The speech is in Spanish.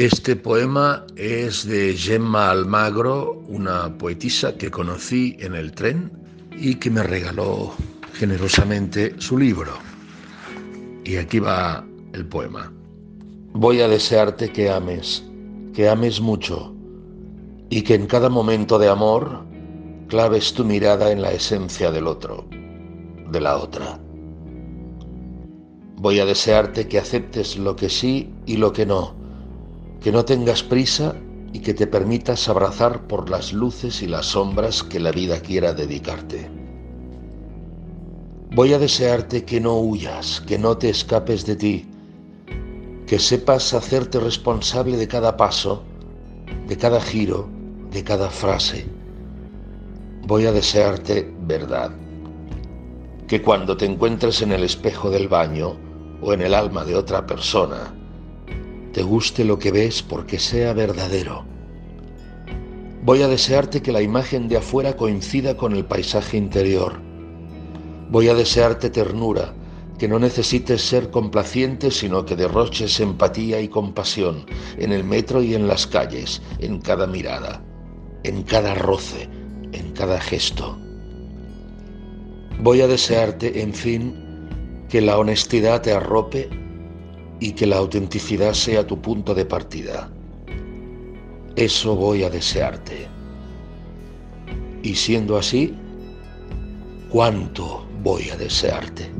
Este poema es de Gemma Almagro, una poetisa que conocí en el tren y que me regaló generosamente su libro. Y aquí va el poema. Voy a desearte que ames, que ames mucho y que en cada momento de amor claves tu mirada en la esencia del otro, de la otra. Voy a desearte que aceptes lo que sí y lo que no que no tengas prisa y que te permitas abrazar por las luces y las sombras que la vida quiera dedicarte. Voy a desearte que no huyas, que no te escapes de ti, que sepas hacerte responsable de cada paso, de cada giro, de cada frase. Voy a desearte verdad, que cuando te encuentres en el espejo del baño o en el alma de otra persona, te guste lo que ves porque sea verdadero. Voy a desearte que la imagen de afuera coincida con el paisaje interior. Voy a desearte ternura, que no necesites ser complaciente, sino que derroches empatía y compasión en el metro y en las calles, en cada mirada, en cada roce, en cada gesto. Voy a desearte, en fin, que la honestidad te arrope y que la autenticidad sea tu punto de partida. Eso voy a desearte. Y siendo así, ¿cuánto voy a desearte?